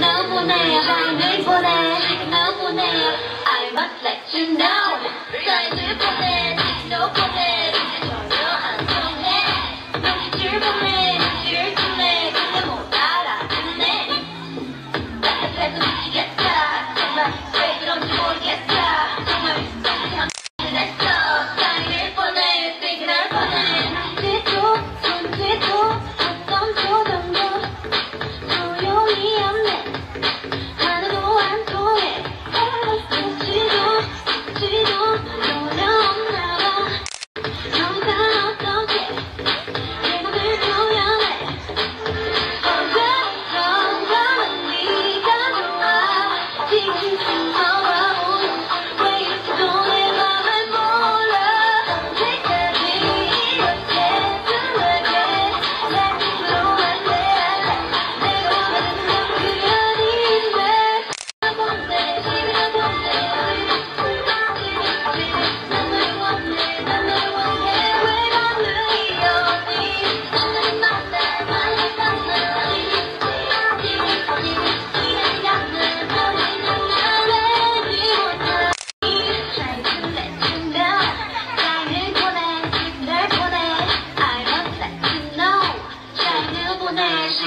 No more there, I need for no more there, I must let you know. Say no for no no for there, no, no, I'm so mad.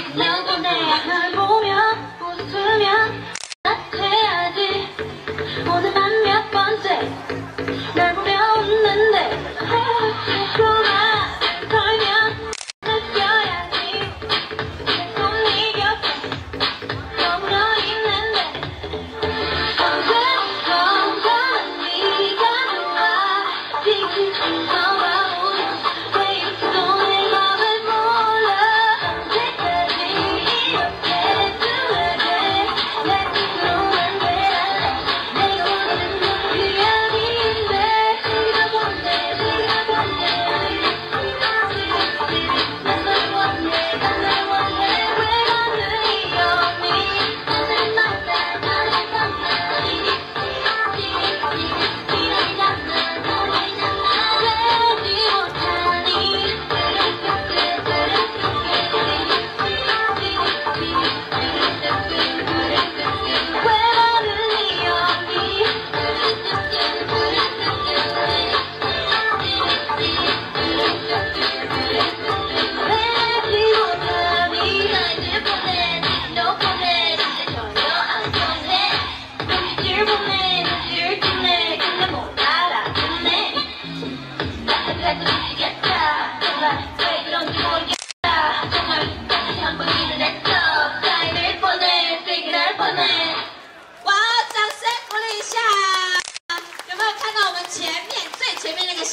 Welcome back.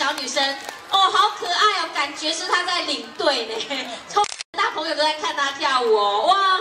小女生，哦，好可爱哦，感觉是她在领队呢，大朋友都在看她跳舞哦，哇。